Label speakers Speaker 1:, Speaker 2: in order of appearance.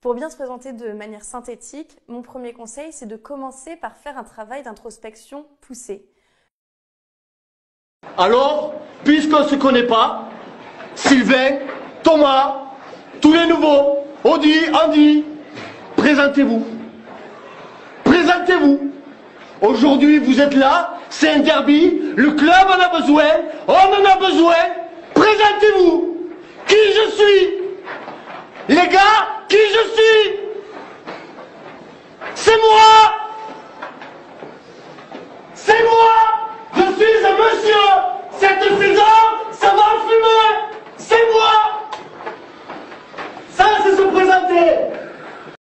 Speaker 1: Pour bien se présenter de manière synthétique, mon premier conseil, c'est de commencer par faire un travail d'introspection poussé.
Speaker 2: Alors, puisqu'on ne se connaît pas, Sylvain, Thomas, tous les nouveaux, Audi, Andy, présentez-vous. Présentez-vous. Aujourd'hui, vous êtes là, c'est un derby, le club en a besoin, on en a besoin. Présentez-vous. Qui je suis Les gars, c'est moi! C'est moi! Je suis un monsieur! Cette figure, ça va fumer C'est moi! Ça, c'est se présenter.